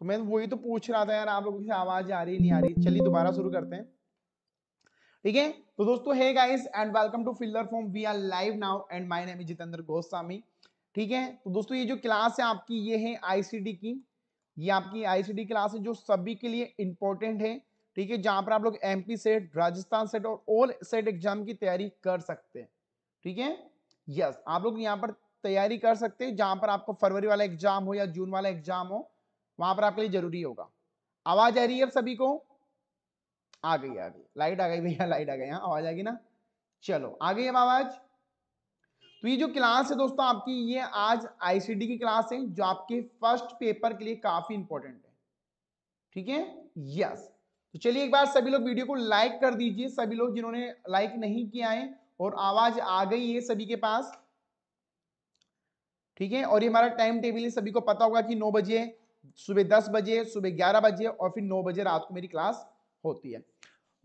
तो मैं वही तो पूछ रहा था यार, आप लोगों की आवाज़ आ रही, नहीं आ रही। चलिए दोबारा शुरू करते हैं। ठीक है? तो दोस्तों hey guys and welcome to filler form we are live now and my name is Jitendra Goswami ठीक है? तो दोस्तों, ये जो क्लास है आपकी, ये है आईसीडी की। ये आपकी आईसीडी क्लास है जो सभी के लिए इंपॉर्टेंट है। ठीक है? जहाँ पर आप लोग एमपी सेट राजस्थान सेट और ऑल सेट एग्ज़ाम की तैयारी कर सकते हैं। ठीक है? यस आप लोग यहाँ पर तैयारी कर सकते हैं। जहाँ पर आपको फरवरी वाला एग्ज़ाम हो या जून वाला एग्ज़ाम हो। वहाँ पर आपके लिए ज़रूरी होगा। आवाज़ आ रही है सभी को? आ गई आ गई। लाइट आ गई भैया, लाइट आ गई। हाँ आवाज़ आ गई ना? चलो, आ गई अब आवाज़। तो ये जो क्लास है दोस्तों, आपकी ये आज आईसीडी की क्लास है, जो आपके फ़र्स्ट पेपर के लिए काफ़ी इंपॉर्टेंट है। ठीक है? यस। तो चलिए एक बार सभी लोग वीडियो को लाइक कर दीजिए, सभी लोग जिन्होंने लाइक नहीं किया है, और आवाज़ आ गई है सभी के पास। ठीक है? और ये हमारा टाइम टेबल है, सभी को पता होगा कि नौ बजे सुबह दस बजे, सुबह ग्यारह बजे और फिर नौ बजे रात को मेरी क्लास होती है।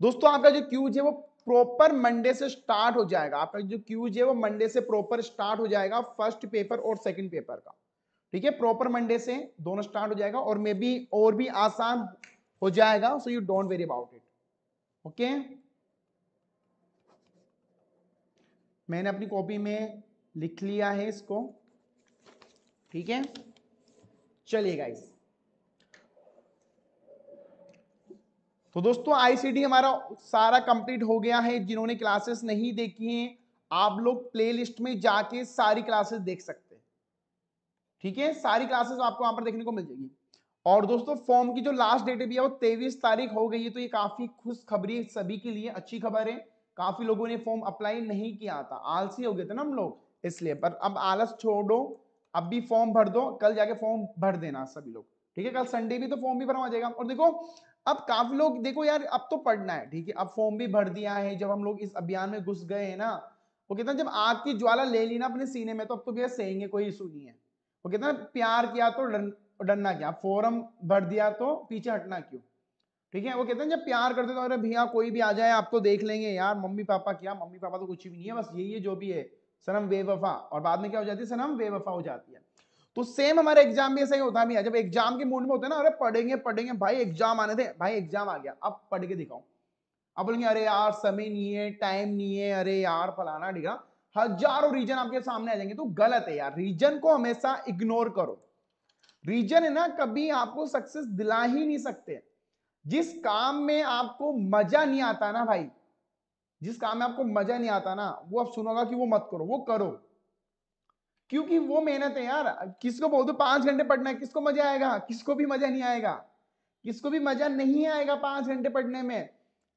दोस्तों, आपका जो क्यूज है वो प्रॉपर मंडे से स्टार्ट हो जाएगा। आपका जो क्यूज है वो मंडे से प्रॉपर स्टार्ट हो जाएगा फ़र्स्ट पेपर और सेकंड पेपर का। ठीक है? प्रॉपर मंडे से दोनों स्टार्ट हो जाएगा और मे बी और भी आसान हो जाएगा so you don't worry about it okay मैंने अपनी कॉपी में लिख लिया है इसको। ठीक है? चलिए गाइस तो दोस्तों आईसीडी हमारा सारा कंप्लीट हो गया है। जिन्होंने क्लासेस नहीं देखी हैं, आप लोग प्लेलिस्ट में जाके सारी क्लासेस देख सकते हैं। ठीक है? सारी क्लासेस आपको वहाँ पर देखने को मिल जाएगी। और दोस्तों फॉर्म की जो लास्ट डेट भी है वो तेईस तारीख हो गई है तो ये काफ़ी खुश खबरी सभी के लिए। अच्छी खबर है। काफ़ी लोगों ने फॉर्म अप्लाई नहीं किया था। आलसी हो गए थे ना हम लोग, इसलिए। पर अब आलस छोड़ो, अब भी फॉर्म भर दो, कल जाके फॉर्म भर देना सभी लोग। ठीक है? कल संडे भी तो फॉर्म भी भरवा जाएगा और देखो अब काफ़ी लोग, देखो यार, अब तो पढ़ना है, ठीक है? अब फॉर्म भी भर दिया है, जब हम लोग इस अभियान में घुस गए हैं ना, वो कहते हैं, जब आग की ज्वाला ले ली ना अपने सीने में तो अब तो भैया सहेंगे, कोई इशू नहीं है। वो कहते हैं, प्यार किया तो डरना क्या? फॉर्म भर दिया तो पीछे हटना क्यों? ठीक है? वो कहते हैं, जब प्यार करते तो अरे भैया, कोई भी आ जाए, आप तो देख लेंगे, यार, मम्मी पापा क्या? मम्मी पापा तो कुछ भी नहीं है, बस यही है, जो भी है। सनम बेवफा। और बाद में क्या हो जाती है? सनम बेवफा हो जाती है। तो सेम हमारे एग्ज़ाम में ऐसा ही होता है जब एग्ज़ाम के मूड में होते हैं ना, अरे पढ़ेंगे पढ़ेंगे, भाई एग्ज़ाम आने थे, भाई एग्ज़ाम आ गया। अब पढ़ के दिखाओ अब बोलेंगे, अरे यार, समय नहीं है टाइम नहीं है, अरे यार, फलाना डिगा। हज़ारों रीजन आपके सामने आ जाएँगे। तो गलत है यार। रीजन को हमेशा इग्नोर करो। रीजन है ना, कभी आपको सक्सेस दिला ही नहीं सकते। जिस काम में आपको मज़ा नहीं आता ना भाई, जिस काम में आपको मज़ा नहीं आता ना, वो आप सुनोगा कि वो मत करो, वो करो। क्योंकि वो मेहनत है यार। किसको बोल दो, पाँच घंटे पढ़ना है, किसको मज़ा आएगा? किसको भी मज़ा नहीं आएगा? किसको भी मज़ा नहीं आएगा पाँच घंटे पढ़ने में?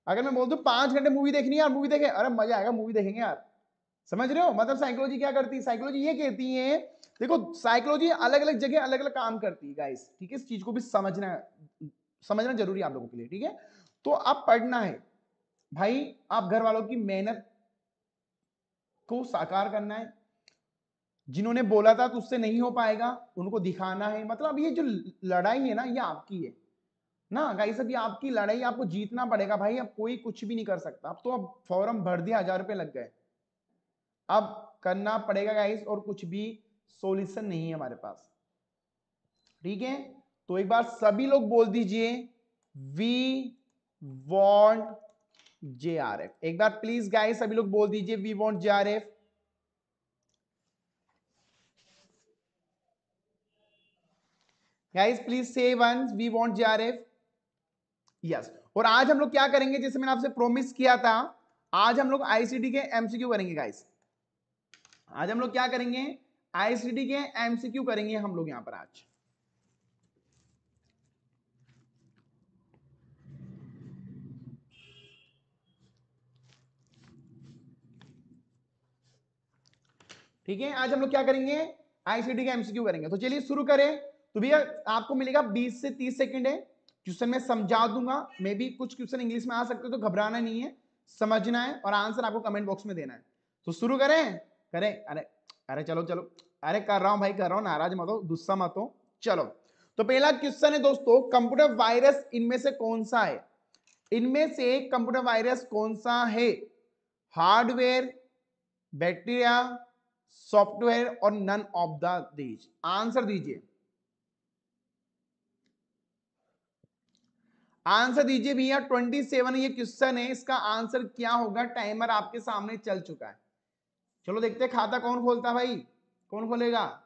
अगर मैं बोल दू, पाँच घंटे मूवी देखनी यार मूवी देखे। अरे मज़ा आएगा मूवी देखेंगे यार। समझ रहे हो? मतलब साइकोलॉजी क्या करती है? साइकोलॉजी ये कहती है, देखो साइकोलॉजी अलग अलग जगह अलग अलग काम करती है गाइस ठीक है? इस चीज़ को भी समझना समझना ज़रूरी है आप लोगों के लिए, ठीक है? तो आप पढ़ना है। भाई, आप घर वालों की मेहनत को साकार करना है जिन्होंने बोला था तो उससे नहीं हो पाएगा, उनको दिखाना है। मतलब ये जो लड़ाई है ना, ये आपकी है। ना गाइस अब ये आपकी लड़ाई, आपको जीतना पड़ेगा। भाई, अब कोई कुछ भी नहीं कर सकता। अब तो अब फॉर्म भर दिया, हज़ार रुपए लग गए। अब करना पड़ेगा गाइस और कुछ भी सोल्यूशन नहीं है हमारे पास। ठीक है? तो एक बार सभी लोग बोल दीजिए we want J R F एक बार प्लीज़ गाइस सभी लोग बोल दीजिए we want J R F guys please से one we want JRF yes और आज हम लोग क्या करेंगे, जैसे मैंने आपसे प्रोमिस किया था, आज हम लोग आईसीडी के एमसीक्यू करेंगे गाइस आज हम लोग क्या करेंगे आईसीडी के एमसीक्यू करेंगे हम लोग यहाँ पर आज. ठीक है, आज हम लोग क्या करेंगे आईसीडी के एमसीक्यू करेंगे. तो चलिए शुरू करें. तो भैया, आपको मिलेगा 20 से 30 सेकंड है। क्वेश्चन में समझा दूँगा। मे भी कुछ क्वेश्चन इंग्लिश में आ सकते तो घबराना नहीं है। समझना है और आंसर आपको कमेंट बॉक्स में देना है। तो शुरू करें? करें? अरे अरे चलो चलो। अरे कर रहा हूँ भाई, कर रहा हूँ। नाराज़ मत हो, गुस्सा मत हो। चलो। तो पहला क्वेश्चन है दोस्तों, कंप्यूटर वायरस इनमें से कौन सा है? इनमें से कंप्यूटर वायरस कौन सा है? हार्डवेयर, बैक्टीरिया, सॉफ्टवेयर और none of the these answer दीजिए। आंसर दीजिए भैया ट्वेंटी सेवन ये क्वेश्चन है इसका आंसर क्या होगा? टाइमर आपके सामने चल चुका है। चलो देखते हैं, खाता कौन खोलता है भाई? कौन खोलेगा?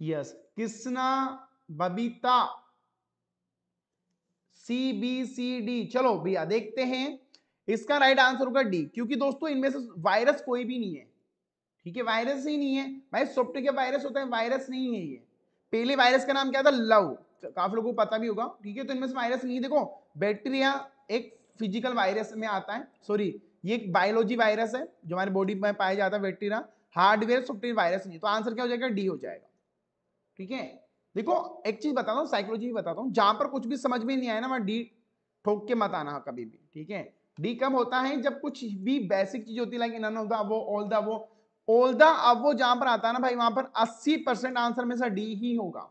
Yes Krishna Babita. C B C D चलो भैया देखते हैं, इसका राइट आंसर होगा डी क्योंकि दोस्तों इनमें से वायरस कोई भी नहीं है। ठीक है वायरस ही नहीं है। भाई सॉफ्टवेयर के वायरस होता है वायरस नहीं है ये। पहले वायरस का नाम क्या था? लव। काफ़ी लोगों को पता भी होगा। ठीक है तो इनमें से वायरस नहीं देखो बैक्टीरिया एक फ़िज़िकल वायरस में आता है। सॉरी ये एक बायोलॉजी वायरस है, जो हमारे बॉडी में पाया जाता है बैक्टीरिया हार्डवेयर सॉफ्टवेयर वायरस नहीं तो आंसर क्या हो जाएगा? डी हो जाएगा। ठीक है? देखो, एक चीज़ बताता हूँ साइकोलॉजी भी बताता हूँ। जहाँ पर कुछ भी समझ में नहीं आया ना मैं डी ठोक के मत आना कभी भी। ठीक है? डी कब होता है जब कुछ भी बेसिक चीज़ होती है लाइक ऑफ़ द वो ऑल द वो ऑल द अब वो जहाँ पर आता है ना भाई, वहाँ पर 80 परसेंट आंसर में से डी ही होगा।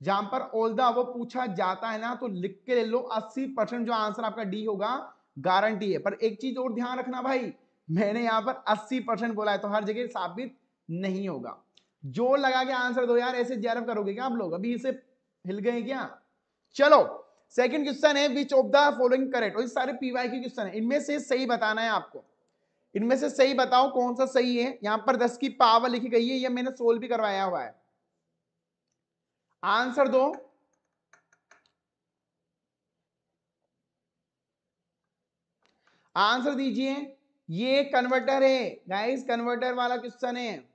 जहाँ पर ऑल द वो पूछा जाता है ना तो लिख के ले लो 80 परसेंट जो आंसर आपका डी होगा गारंटी है। पर एक चीज़ और ध्यान रखना भाई, मैंने यहाँ पर 80 परसेंट बोला है तो हर जगह साबित नहीं होगा। ज़ोर लगा के आंसर दो यार, ऐसे जैरव करोगे क्या आप लोग? अभी इसे हिल गए क्या? चलो सेकंड क्वेश्चन है which of the following correct और सारे पीवाई के क्वेश्चन है। इनमें से सही बताना है आपको। इनमें से सही बताओ कौन सा सही है? यहाँ पर दस की पावर लिखी गई है, ये मैंने सोल्व भी करवाया हुआ है। आंसर दो। आंसर दीजिए। ये कन्वर्टर है। गाइस कन्वर्टर वाला क्वेश्चन है।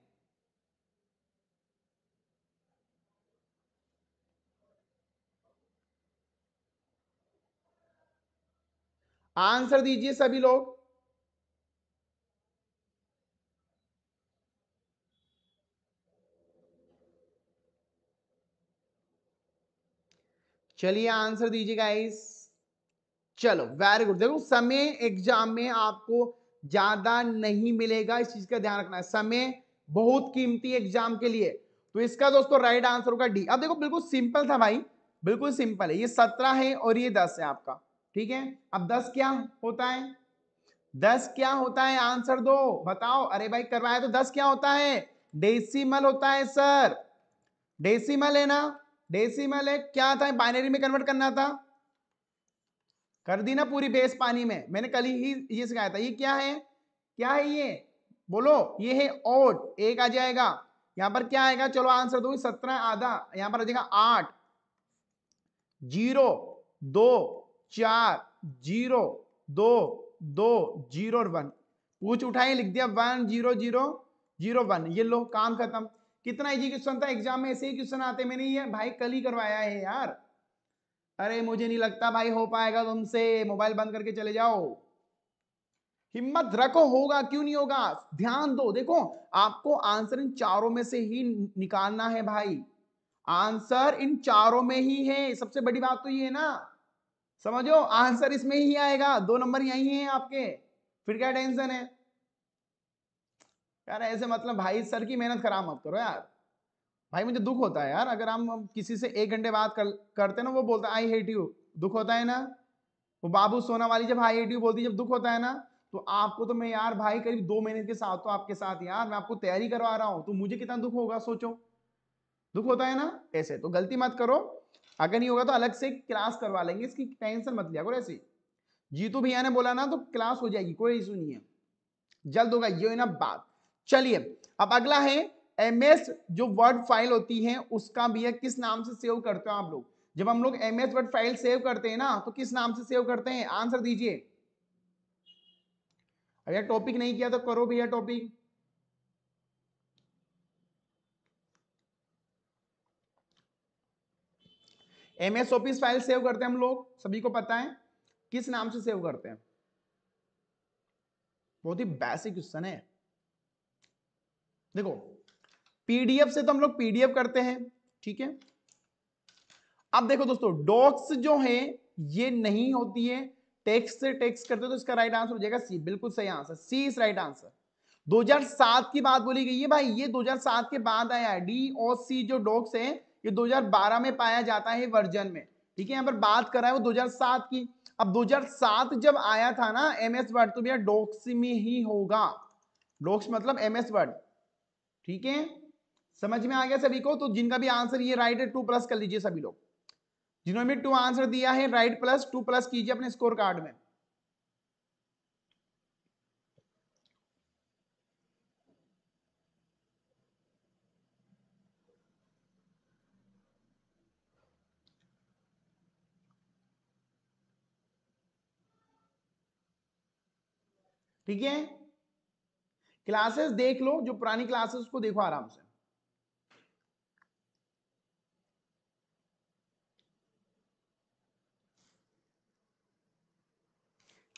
आंसर दीजिए सभी लोग। चलिए आंसर दीजिए गाइस चलो वेरी गुड देखो, समय एग्ज़ाम में आपको ज़्यादा नहीं मिलेगा, इस चीज़ का ध्यान रखना है। समय बहुत कीमती एग्ज़ाम के लिए। तो इसका दोस्तों राइट आंसर होगा डी अब देखो, बिल्कुल सिंपल था भाई। बिल्कुल सिंपल है। ये सत्रह है और ये दस है आपका। ठीक है? अब दस क्या होता है? दस क्या होता है? आंसर दो। बताओ। अरे भाई, करवाया तो दस क्या होता है? डेसिमल होता है, सर। डेसिमल है ना? डेसिमल है क्या था? बाइनरी में कन्वर्ट करना था। कर दी ना पूरी बेस पानी में। मैंने कल ही ये सिखाया था। ये क्या है? क्या है ये? बोलो, ये है ओट एक आ जाएगा। यहाँ पर क्या आएगा? चलो आंसर दो। सत्रह आधा। यहाँ पर आ जाएगा आठ। ज़ीरो दो, चार ज़ीरो दो दो ज़ीरो वन पूछ उठाए, लिख दिया one zero zero zero one ये लो, काम खत्म। कितना इजी क्वेश्चन था? एग्ज़ाम में ऐसे ही क्वेश्चन आते, मैंने ये भाई कल ही करवाया है यार। अरे, मुझे नहीं लगता भाई हो पाएगा तुमसे। मोबाइल बंद करके चले जाओ। हिम्मत रखो, होगा, क्यों नहीं होगा? ध्यान दो। देखो, आपको आंसर इन चारों में से ही निकालना है भाई। आंसर इन चारों में ही है। सबसे बड़ी बात तो ये है ना। समझो? आंसर इसमें ही आएगा। दो नंबर यही है आपके। फिर क्या टेंशन है? यार ऐसे मतलब भाई सर की मेहनत खराब मत करो यार। भाई मुझे दुख होता है यार अगर हम किसी से एक घंटे बात कर, करते ना वो बोलता आई हेट यू दुख होता है ना? वो बाबू सोना वाली जब आई हेट यू बोलती जब दुख होता है ना तो आपको तो मैं यार भाई करीब दो महीने के साथ तो आपके साथ यार मैं आपको तैयारी करवा रहा हूँ तो मुझे कितना दुख होगा सोचो। दुख होता है ना? ऐसे तो गलती मत करो। अगर नहीं होगा तो अलग से क्लास करवा लेंगे इसकी टेंशन मत लिया करो ऐसे जीतू भैया ने बोला ना तो क्लास हो जाएगी कोई इशू नहीं है। जल्द होगा ये ना बात। चलिए, अब अगला है एमएस जो वर्ड फ़ाइल होती है, उसका भैया किस नाम से सेव करते हो आप लोग? जब हम लोग एमएस वर्ड फ़ाइल सेव करते हैं ना तो किस नाम से सेव करते हैं? आंसर दीजिए। अगर टॉपिक नहीं किया तो करो भैया topic MS office file save करते हैं हम लोग, सभी को पता है? किस नाम से सेव करते हैं? बहुत ही बेसिक क्वेश्चन है। देखो पीडीएफ से तो हम लोग पीडीएफ करते हैं, ठीक है? अब देखो दोस्तों डॉक्स जो है, ये नहीं होती है। टेक्स्ट से टेक्स्ट करते तो इसका राइट आंसर हो जाएगा सी बिल्कुल सही answer C is right answer 2007 की बात बोली गई है भाई, ये 2007 के बाद आया है डी और सी जो डॉक्स है, ये 2012 में पाया जाता है वर्जन में, ठीक है? यहाँ पर बात कर रहा है वो 2007 की। अब 2007 जब आया था ना एम एस वर्ड तो भैया डॉक्स में ही होगा। डॉक्स मतलब एम एस वर्ड। ठीक है? समझ में आ गया सभी को? तो जिनका भी आंसर ये राइट है टू प्लस कर लीजिए सभी लोग। जिन्होंने भी टू आंसर दिया है राइट प्लस टू प्लस कीजिए अपने स्कोर कार्ड में। ठीक है? क्लासेस देख लो, जो पुरानी क्लासेस को देखो आराम से।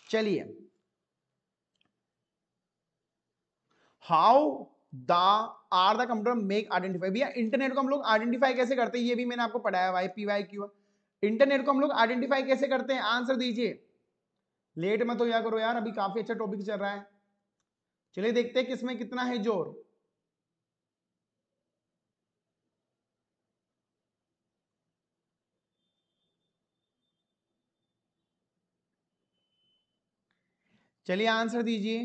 चलिए। How the are the computer make identify भैया इंटरनेट को हम लोग आइडेंटिफाई कैसे करते हैं? ये भी मैंने आपको पढ़ाया why P Y Q internet को हम लोग आइडेंटिफाई कैसे करते हैं? आंसर दीजिए। लेट मत हो या करो यार, अभी काफ़ी अच्छा टॉपिक चल रहा है। चलिए देखते हैं किसमें कितना है ज़ोर। चलिए आंसर दीजिए।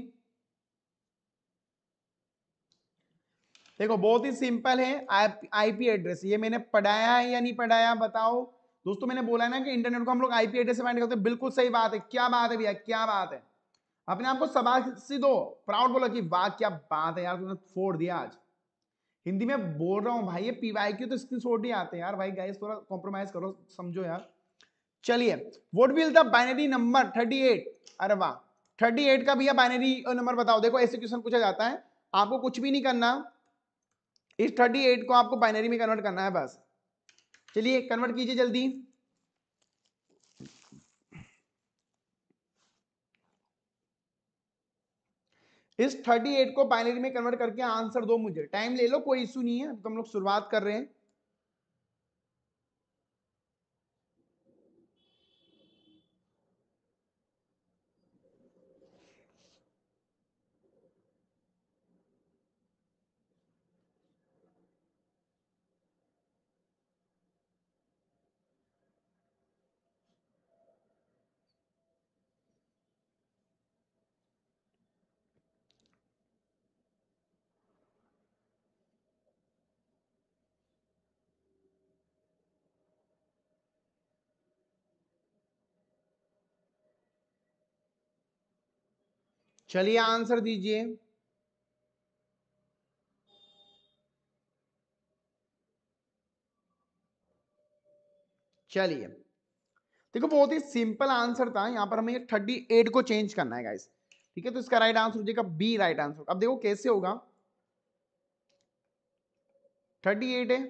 देखो, बहुत ही सिंपल है आईपी एड्रेस। ये मैंने पढ़ाया है या नहीं पढ़ाया, बताओ। दोस्तों, मैंने बोला ना कि इंटरनेट को हम लोग आईपी एड्रेस से फाइंड करते हैं। बिल्कुल सही बात है। क्या बात है भैया, क्या बात है। अपने आप को सबासी दो प्राउड बोलो कि वाह, क्या बात है यार तुमने फोड़ दिया आज। हिंदी में बोल रहा हूँ, भाई, ये पीवाई की तो स्क्रीन शॉट ही आते हैं यार। भाई गाइस थोड़ा कॉम्प्रोमाइज करो, समझो यार। चलिए what will the binary number 38 अरे वाह 38 का भैया बाइनरी नंबर बताओ। देखो, ऐसे क्वेश्चन पूछा जाता है। आपको कुछ भी नहीं करना। इस 38 को आपको बाइनरी में कन्वर्ट करना है बस। चलिए कन्वर्ट कीजिए जल्दी। इस 38 को बाइनरी में कन्वर्ट करके आंसर दो मुझे। टाइम ले लो, कोई इशू नहीं है। तो हम लोग शुरुआत कर रहे हैं। चलिए आंसर दीजिए। चलिए। देखो, बहुत ही सिंपल आंसर था। यहाँ पर हमें थर्टी एट को चेंज करना है गाइस ठीक है तो इसका राइट आंसर हो जाएगा बी राइट आंसर अब देखो, कैसे होगा? थर्टी एट है।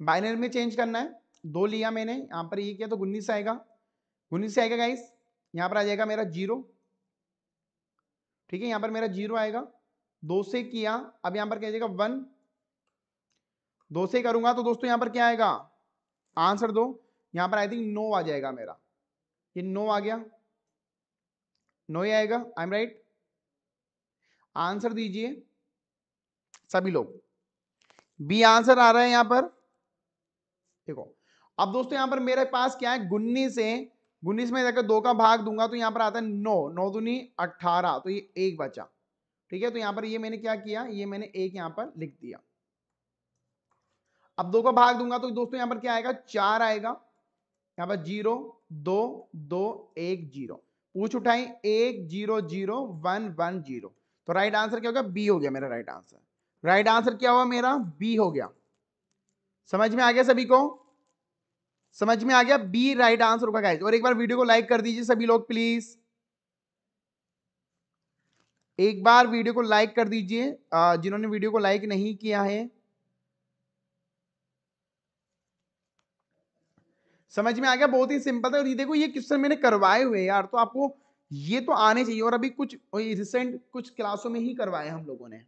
बाइनरी में चेंज करना है। दो लिया मैंने, यहाँ पर ये किया तो उन्नीस आएगा। उन्नीस से आएगा गाइस यहाँ पर आ जाएगा मेरा ज़ीरो। ठीक है, यहाँ पर मेरा ज़ीरो आएगा। दो से किया, अब यहाँ पर क्या जाएगा? वन। दो से करूँगा तो दोस्तों यहाँ पर क्या आएगा? आंसर दो। यहाँ पर आई थिंक नो आ जाएगा मेरा। ये नो आ गया। नो ही आएगा। आई एम राइट आंसर दीजिए सभी लोग। बी आंसर आ रहा है यहाँ पर। देखो, अब दोस्तों यहाँ पर मेरे पास क्या है? गुन्नी से उन्नीस में जाकर दो का भाग दूँगा तो यहाँ पर आता है नौ नौ दुनी अट्ठारह तो ये एक बचा। ठीक है तो यहाँ पर ये मैंने क्या किया? ये मैंने एक यहाँ पर लिख दिया। अब दो का भाग दूँगा तो दोस्तों यहाँ पर क्या आएगा? चार आएगा। यहाँ पर ज़ीरो, दो दो, एक, ज़ीरो। पूछ उठाई, एक, zero zero, one one, zero. तो राइट आंसर क्या होगा बी हो गया मेरा राइट आंसर राइट आंसर क्या हुआ मेरा? बी हो गया। समझ में आ गया सभी को? समझ में आ गया? बी राइट आंसर होगा गाइस और एक बार वीडियो को लाइक कर दीजिए सभी लोग प्लीज़ एक बार वीडियो को लाइक कर दीजिए जिन्होंने वीडियो को लाइक नहीं किया है। समझ में आ गया? बहुत ही सिंपल है और ये देखो, ये क्वेश्चन मैंने करवाए हुए यार। तो आपको ये तो आने चाहिए। और अभी कुछ रिसेंट कुछ क्लासों में ही करवाए हम लोगों ने।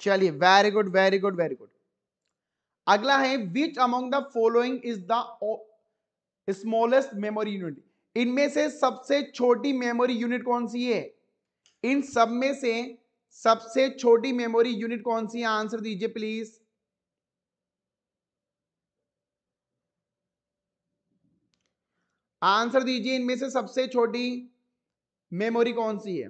चलिए very good very good very good अगला है which among the following is the smallest memory unit इनमें से सबसे छोटी मेमोरी यूनिट कौन सी है? इन सब में से सबसे छोटी मेमोरी यूनिट कौन सी है? आंसर दीजिए प्लीज़ आंसर दीजिए, इनमें से सबसे छोटी मेमोरी कौन सी है?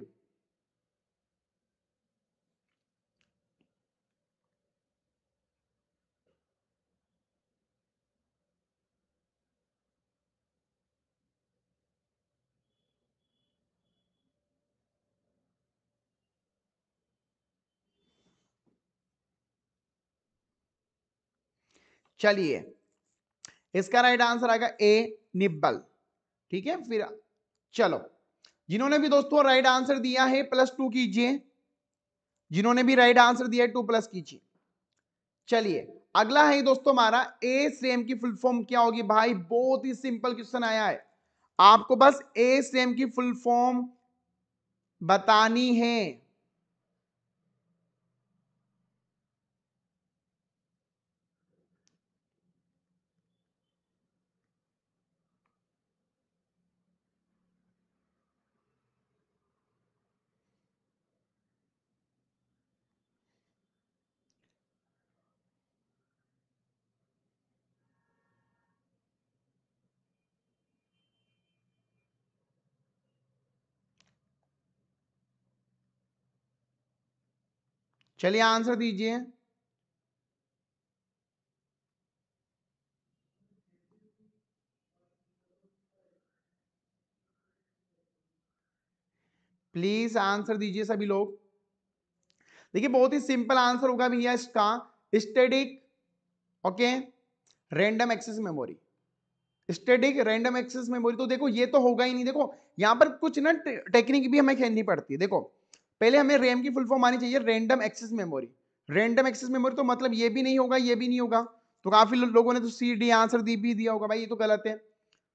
चलिए, इसका राइट आंसर आएगा ए निब्बल। ठीक है, फिर चलो। जिन्होंने भी दोस्तों राइट आंसर दिया है प्लस टू कीजिए। जिन्होंने भी राइट आंसर दिया है टू प्लस कीजिए। चलिए, अगला है दोस्तों हमारा ए सेम की फुल फॉर्म क्या होगी? भाई, बहुत ही सिंपल क्वेश्चन आया है। आपको बस ए सेम की फुल फॉर्म बतानी है। चलिए आंसर दीजिए। प्लीज़ आंसर दीजिए सभी लोग। देखिए, बहुत ही सिंपल आंसर होगा भैया इसका। Static okay, random access memory. Static random access memory. तो देखो, ये तो होगा ही नहीं। देखो, यहाँ पर कुछ ना टेक्निक भी हमें खेलनी पड़ती है। देखो पहले हमें रैम की फुल फॉर्म आनी चाहिए random access memory random access memory तो मतलब ये भी नहीं होगा, ये भी नहीं होगा। तो काफ़ी लोगों ने तो सी डी आंसर दी भी दिया होगा भाई, ये तो गलत है।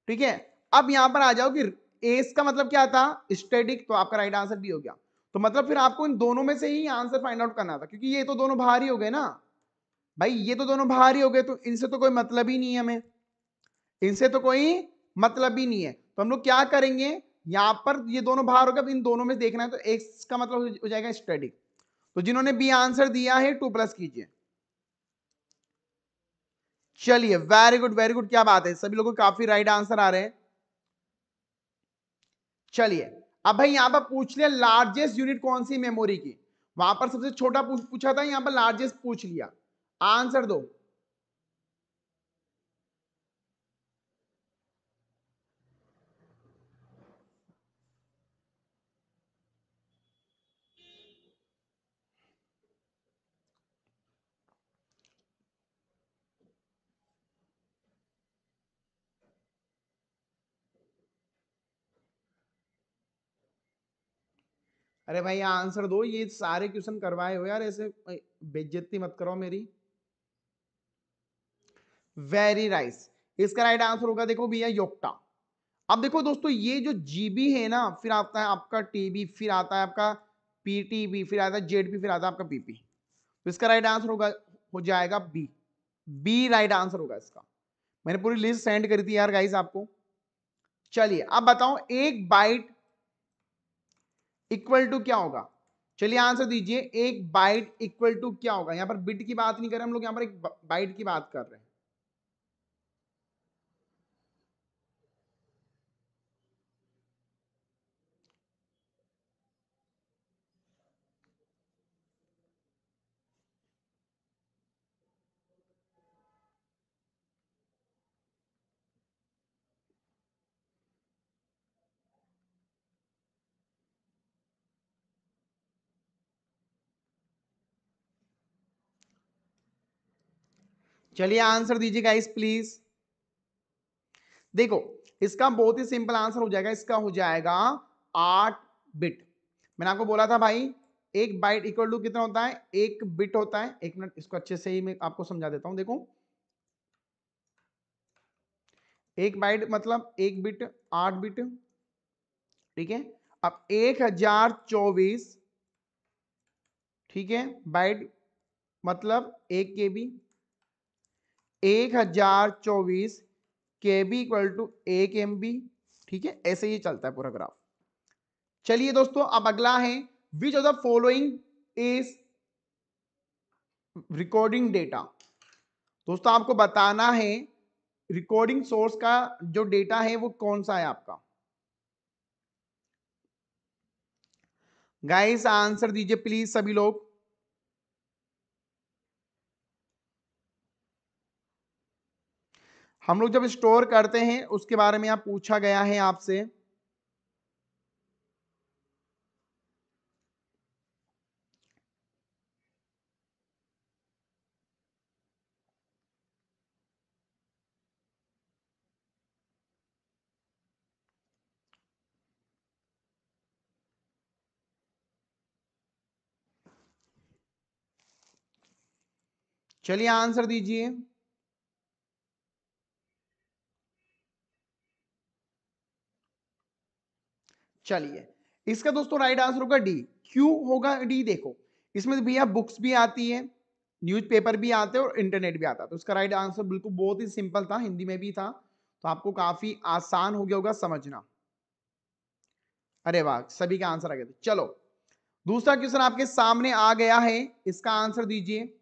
ठीक है? अब यहाँ पर आ जाओ कि एस का मतलब क्या था? स्टेटिक तो आपका राइट आंसर भी हो गया। तो मतलब फिर आपको इन दोनों में से ही आंसर फाइंड आउट करना था, क्योंकि ये तो दोनों बाहर ही हो गए ना। भाई, ये तो दोनों बाहर ही हो गए तो इनसे तो कोई मतलब ही नहीं है हमें। इनसे तो कोई मतलब ही नहीं है। तो हम लोग क्या करेंगे? यहाँ पर ये दोनों बाहर हो गए इन दोनों में देखना है तो एक्स का मतलब हो जाएगा स्टडी तो जिन्होंने बी आंसर दिया है टू प्लस कीजिए। चलिए वेरी गुड वेरी गुड क्या बात है? सभी लोगों को काफ़ी राइट आंसर आ रहे हैं। चलिए, अब भाई यहाँ पर पूछ लिया लार्जेस्ट यूनिट कौन सी मेमोरी की? वहाँ पर सबसे छोटा पूछा था, यहाँ पर लार्जेस्ट पूछ लिया। आंसर दो। अरे भाई, आंसर दो, ये सारे क्वेश्चन करवाए हो यार ऐसे बेज्जती मत करो मेरी। वेरी राइस इसका राइट आंसर होगा देखो भैया योक्टा। अब देखो दोस्तों, ये जो जीबी है ना, फिर आता है आपका टीबी, फिर आता है आपका पीटीबी, फिर आता है जेडपी, फिर आता है आपका पीपी तो इसका राइट आंसर होगा, हो जाएगा बी। बी राइट आंसर होगा इसका। मैंने पूरी लिस्ट सेंड करी थी यार गाइस आपको। चलिए, अब बताओ, एक बाइट इक्वल टू क्या होगा? चलिए आंसर दीजिए, एक बाइट इक्वल टू क्या होगा? यहाँ पर बिट की बात नहीं कर रहे हम लोग, यहाँ पर एक बाइट की बात कर रहे हैं। चलिए आंसर दीजिए गाइस प्लीज़ देखो, इसका बहुत ही सिंपल आंसर हो जाएगा, इसका हो जाएगा आठ बिट मैंने आपको बोला था भाई, एक बाइट इक्वल टू कितना होता है? एक बिट होता है. एक मिनट इसको अच्छे से ही मैं आपको समझा देता हूँ, देखो. एक बाइट मतलब एक बिट आठ बिट ठीक है? अब एक हज़ार चौबीस, ठीक है? बाइट मतलब एक के बी एक हज़ार चौबीस के बी इक्वल टू एक एम बी ठीक है? ऐसे ही चलता है पूरा ग्राफ। चलिए दोस्तों, अब अगला है which of the following is recording data दोस्तों, आपको बताना है रिकॉर्डिंग सोर्स का जो डेटा है, वो कौन सा है आपका? गाइस आंसर दीजिए प्लीज़ सभी लोग। हम लोग जब स्टोर करते हैं, उसके बारे में आप पूछा गया है आपसे। चलिए आंसर दीजिए। चलिए, इसका दोस्तों राइट आंसर होगा डी क्यों होगा डी देखो। इसमें भैया बुक्स भी आती है न्यूज़पेपर भी आते हैं और इंटरनेट भी आता है। तो इसका राइट आंसर बिल्कुल बहुत ही सिंपल था, हिंदी में भी था। तो आपको काफ़ी आसान हो गया होगा समझना। अरे वाह, सभी का आंसर आ गया चलो, दूसरा क्वेश्चन आपके सामने आ गया है, इसका आंसर दीजिए।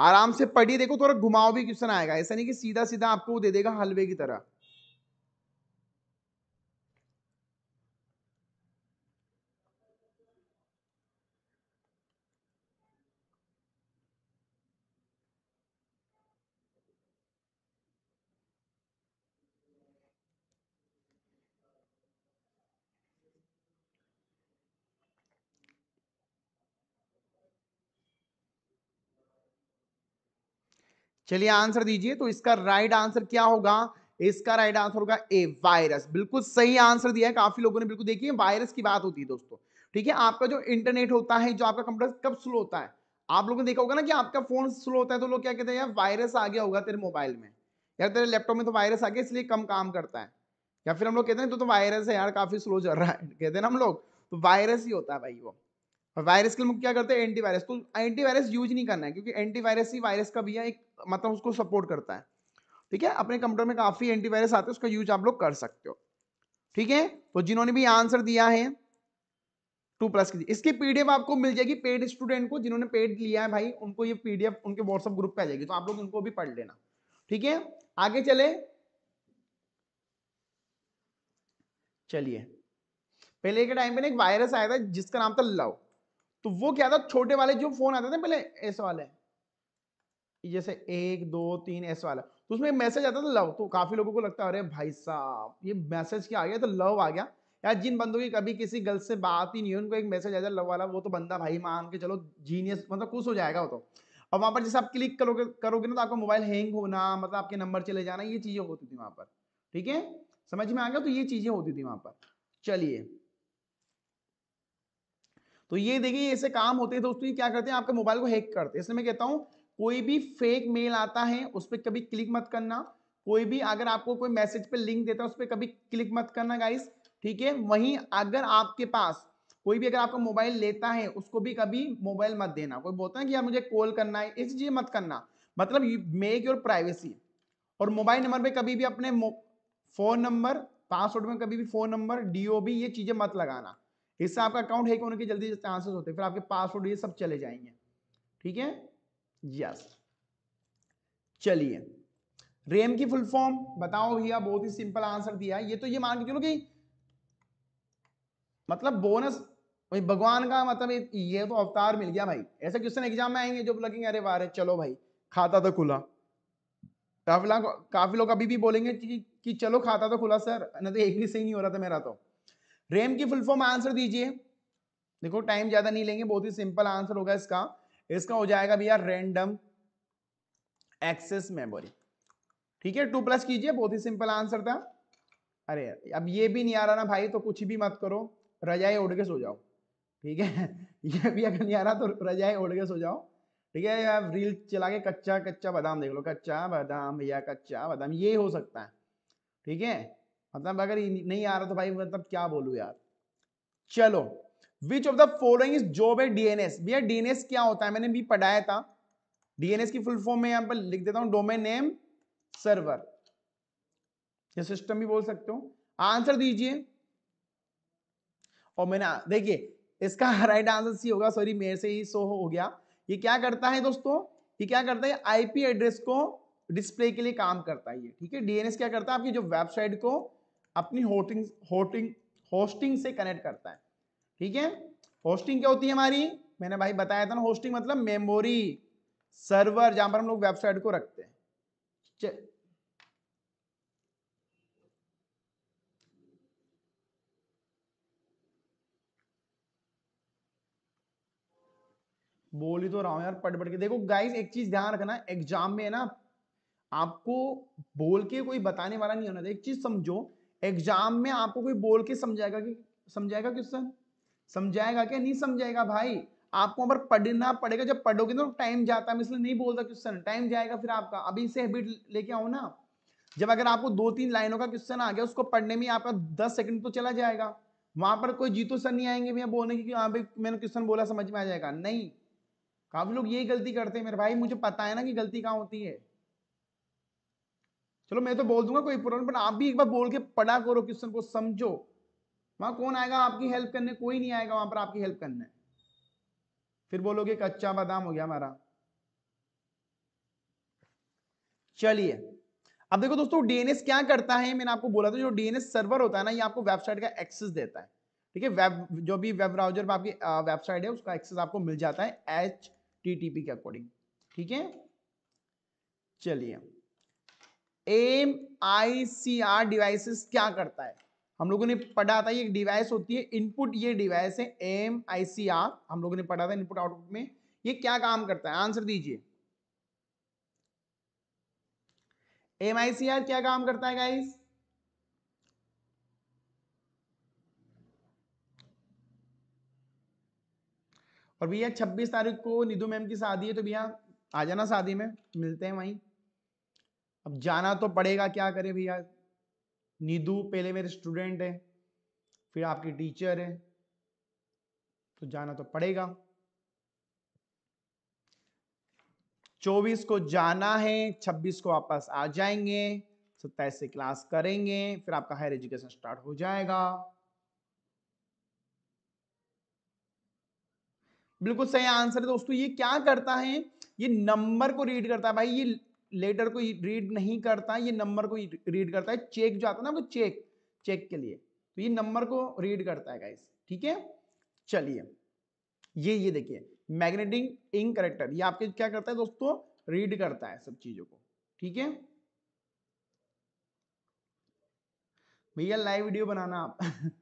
आराम से पढ़िए, देखो थोड़ा घुमाओ भी क्वेश्चन आएगा। ऐसा नहीं कि सीधा सीधा आपको दे देगा हलवे की तरह। चलिए आंसर दीजिए तो इसका राइट आंसर क्या होगा? इसका राइट आंसर होगा ए वायरस बिल्कुल सही आंसर दिया है काफ़ी लोगों ने बिल्कुल देखिए वायरस की बात होती है दोस्तों। ठीक है आपका जो इंटरनेट होता है जो आपका कंप्यूटर कब स्लो होता है? आप लोगों ने देखा होगा ना कि आपका फ़ोन स्लो होता है तो लोग क्या कहते हैं यार वायरस आ गया होगा तेरे मोबाइल में। यार तेरे लैपटॉप में तो वायरस आ गया इसलिए कम काम करता है। या फिर हम लोग कहते हैं तो, तो वायरस है यार काफ़ी स्लो चल रहा है। कहते हैं ना हम लोग तो वायरस ही होता है भाई वो। और वायरस के लिए क्या करते हैं? एंटीवायरस तो एंटीवायरस यूज़ नहीं करना है, क्योंकि एंटीवायरस ही वायरस का भी है, एक मतलब उसको सपोर्ट करता है। ठीक है? अपने कंप्यूटर में काफ़ी एंटीवायरस आते हैं, उसका यूज़ आप लोग कर सकते हो। ठीक है? तो जिन्होंने भी आंसर दिया है टू प्लस की इसकी पीडीएफ आपको मिल जाएगी पेड स्टूडेंट को, जिन्होंने पेड लिया है भाई, उनको ये पीडीएफ उनके व्हाट्सएप ग्रुप पे आ जाएगी तो आप लोग उनको भी पढ़ लेना। ठीक है? आगे चले। चलिए। पहले के टाइम पे ना एक वायरस आया था, जिसका नाम था लव। तो वो क्या था? छोटे वाले जो फ़ोन आते थे पहले एस वाले। जैसे एक, दो, तीन एस वाला। तो उसमें मैसेज आता था, लव। तो काफ़ी लोगों को लगता है, अरे भाई साहब, ये मैसेज क्या आ गया? तो लव आ गया। यार, जिन बंदों की कभी किसी गर्ल से बात ही नहीं उनको एक मैसेज आ जाए लव वाला, वो तो बंदा भाई मान के चलो जीनियस मतलब खुश हो जाएगा वो तो। अब वहाँ पर जैसे आप क्लिक करोगे करोगे ना तो आपका मोबाइल हैंग होना मतलब आपके नंबर चले जाना, ये चीज़ें होती थी वहाँ पर। ठीक है? समझ में आ गया? तो ये चीज़ें होती थी वहाँ पर। चलिए। तो ये देखिए, ऐसे काम होते हैं दोस्तों, ये क्या करते हैं, आपके मोबाइल को हैक करते हैं। इसलिए मैं कहता हूँ, कोई भी फेक मेल आता है, उस पर कभी क्लिक मत करना। कोई भी अगर आपको कोई मैसेज पे लिंक देता है, उस पर कभी क्लिक मत करना गाइस ठीक है? वहीं अगर आपके पास कोई भी अगर आपका मोबाइल लेता है, उसको भी कभी मोबाइल मत देना। कोई बोलता है कि यार मुझे कॉल करना है, इस चीज़ मत करना। मतलब मेक योर प्राइवेसी और मोबाइल नंबर पे कभी भी अपने फ़ोन नंबर पासवर्ड में कभी भी फ़ोन नंबर डीओबी ये चीज़ें मत लगाना। इससे आपका अकाउंट हैक होने के जल्दी चांसेस होते हैं फिर आपके पासवर्ड ये सब चले जाएँगे। ठीक है? यस चलिए। रेम की फुल फॉर्म बताओ भैया बहुत ही सिंपल आंसर दिया ये तो ये मान के चलो कि मतलब बोनस भाई भगवान का मतलब ये तो अवतार मिल गया भाई। ऐसे क्वेश्चन एग्ज़ाम में आएँगे जो लगेंगे अरे वारे चलो भाई खाता तो खुला। काफ़ी लोग काफ़ी लोग अभी भी बोलेंगे कि, कि चलो खाता तो खुला सर। नहीं तो एक भी सही नहीं हो रहा था मेरा तो। रेम की फुल फॉर्म आंसर दीजिए। देखो टाइम ज़्यादा नहीं लेंगे, बहुत ही सिंपल आंसर होगा इसका। इसका हो जाएगा भैया रैंडम एक्सेस मेमोरी ठीक है टू प्लस कीजिए, बहुत ही सिंपल आंसर था। अरे, अब ये भी नहीं आ रहा ना भाई तो कुछ भी मत करो। रजाई ओढ़ के सो जाओ। ठीक है? ये भी अगर नहीं आ रहा तो रजाई ओढ़ के सो जाओ। ठीक है या रील चला के कच्चा कच्चा बादाम देख लो। कच्चा बादाम भैया, कच्चा बादाम, ये हो सकता है। ठीक है? मतलब अगर नहीं आ रहा तो भाई मतलब क्या बोलू यार? चलो which of the following is job a DNS भैया डीएनएस क्या होता है? मैंने भी पढ़ाया था। डीएनएस की फुल फॉर्म में यहाँ पर लिख देता हूँ डोमेन नेम सर्वर ये सिस्टम भी बोल सकते हो। आंसर दीजिए। और मैंने, देखिए, इसका राइट आंसर सी होगा। सॉरी मेरे से ही सो हो गया। ये क्या करता है दोस्तों? ये क्या करता है? आईपी एड्रेस को डिस्प्ले के लिए काम करता है ये, ठीक है? डीएनएस क्या करता है? आपकी जो वेबसाइट को अपनी होस्टिंग होस्टिंग होस्टिंग से कनेक्ट करता है। ठीक है? होस्टिंग क्या होती है हमारी? मैंने भाई बताया था ना होस्टिंग मतलब मेमोरी सर्वर जहाँ पर हम लोग वेबसाइट को रखते हैं। बोल ही तो रहा हूँ यार पढ़ पढ़ के। देखो गाइस एक चीज़ ध्यान रखना एग्ज़ाम में है ना आपको बोल के कोई बताने वाला नहीं होना। एक चीज़ समझो एग्ज़ाम में आपको कोई बोल के समझाएगा कि, समझाएगा क्वेश्चन समझाएगा क्या? नहीं समझाएगा भाई। आपको पर पढ़ना पड़ेगा। जब पढ़ोगे तो टाइम जाता है इसलिए नहीं बोलता क्वेश्चन टाइम जाएगा फिर आपका। अभी से हैबिट लेके आओ ना। जब अगर आपको दो तीन लाइनों का क्वेश्चन आ गया, उसको पढ़ने में आपका दस सेकंड तो चला जाएगा। वहाँ पर कोई जीतो सर नहीं आएँगे भैया बोलने की हाँ मैंने क्वेश्चन बोला, समझ में आ जाएगा। नहीं। काफ़ी लोग यही गलती करते हैं मेरे भाई। मुझे पता है ना कि गलती कहाँ होती है। चलो मैं तो बोल दूँगा कोई प्रॉब्लम पर आप भी एक बार बोल के पढ़ा करो, क्वेश्चन को समझो। वहाँ कौन आएगा? आपकी हेल्प करने, कोई नहीं आएगा वहाँ पर आपकी हेल्प करने। फिर बोलोगे कच्चा बादाम हो गया हमारा। चलिए, अब देखो दोस्तों डीएनएस क्या करता है? मैंने आपको बोला था, जो डीएनएस सर्वर होता है ना, ये आपको वेबसाइट का एक्सेस देता है। ठीक है? वेब जो भी वेब ब्राउज़र में आपकी वेबसाइट है, उसका एक्सेस आपको मिल जाता है एच के अकॉर्डिंग ठीक है? चलिए M I C R devices क्या करता है? हम लोगों ने पढ़ा था, ये डिवाइस होती है, इनपुट ये डिवाइस है, एम आई सी आर, हम लोगों ने पढ़ा था इनपुट आउटपुट में, ये क्या काम करता है? आंसर दीजिए। एम आई सी आर क्या काम करता है गाइस और भैया 26 तारीख को निधु मैम की शादी है तो भैया आ जाना शादी में, मिलते हैं वहीं। अब जाना तो पड़ेगा, क्या करे भैया? निधु पहले मेरे स्टूडेंट है, फिर आपकी टीचर है तो जाना तो पड़ेगा। चौबीस को जाना है, छब्बीस को वापस आ जाएँगे, सत्ताईस से क्लास करेंगे, फिर आपका हायर एजुकेशन स्टार्ट हो जाएगा। बिल्कुल सही आंसर है दोस्तों, ये क्या करता है? ये नंबर को रीड करता है। भाई, ये लेटर को रीड नहीं करता, ये नंबर को रीड करता है चेक जो आता है ना वो चेक चेक के लिए। तो ये नंबर को रीड करता है गाइस ठीक है? चलिए, ये ये देखिए मैग्नेटिक इंक करेक्टर ये आपके क्या करता है दोस्तों? रीड करता है सब चीज़ों को, ठीक है? भैया लाइव वीडियो बनाना आप।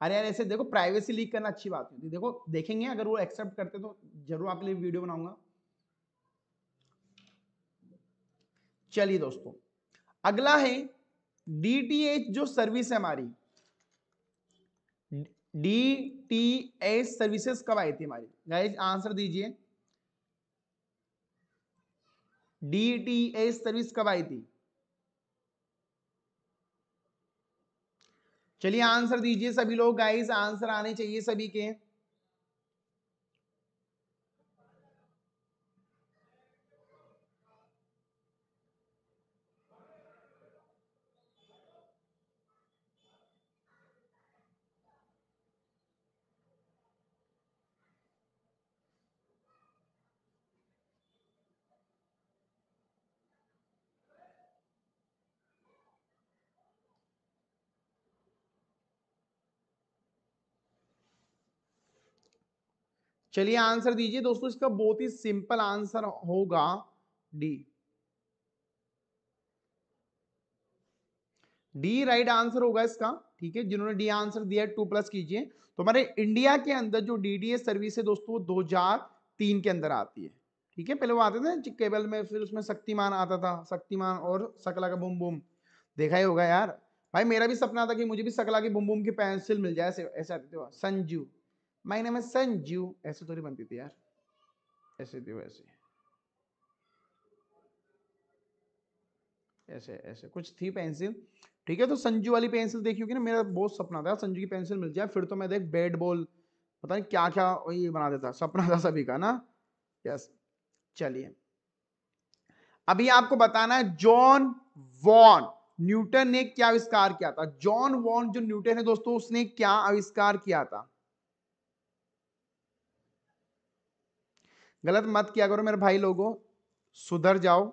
अरे यार, ऐसे देखो प्राइवेसी लीक करना अच्छी बात होती है। देखो, देखेंगे, अगर वो एक्सेप्ट करते तो ज़रूर आपके लिए वीडियो बनाऊँगा। चलिए दोस्तों, अगला है डीटीएच जो सर्विस है हमारी। डीटीएच सर्विसेज़ कब आई थी हमारी? गाइस आंसर दीजिए। डीटीएच सर्विस कब आई थी? चलिए आंसर दीजिए सभी लोग। गाइस आंसर आने चाहिए सभी के। चलिए आंसर दीजिए दोस्तों, इसका बहुत ही सिंपल आंसर होगा डी डी राइट आंसर होगा इसका, ठीक है? जिन्होंने डी आंसर दिया टू प्लस कीजिए। तो हमारे इंडिया के अंदर जो डीडीएस सर्विस है दोस्तों दो हज़ार तीन के अंदर आती है। ठीक है? पहले वो आते थे केबल में, फिर उसमें शक्तिमान आता था, शक्तिमान और सकला का बुम बुम। देखा ही होगा यार। भाई मेरा भी सपना था कि मुझे भी सकला की बुम बुम की पेंसिल मिल जाए, ऐसे ऐसे आते थे संजू। माई नेम है संजू ऐसे थोड़ी बनती थी यार ऐसे थी वैसे ऐसे ऐसे कुछ थी पेंसिल ठीक है तो संजू वाली पेंसिल देखी होगी ना मेरा बहुत सपना था संजू की पेंसिल मिल जाए फिर तो मैं देख बैट बॉल पता नहीं क्या क्या वही बना देता सपना था सभी का ना यस चलिए अभी आपको बताना है जॉन वॉन न्यूटन ने क्या आविष्कार किया था जॉन वॉन जो न्यूटन है दोस्तों उसने क्या आविष्कार किया था गलत मत किया करो मेरे भाई लोगों, सुधर जाओ।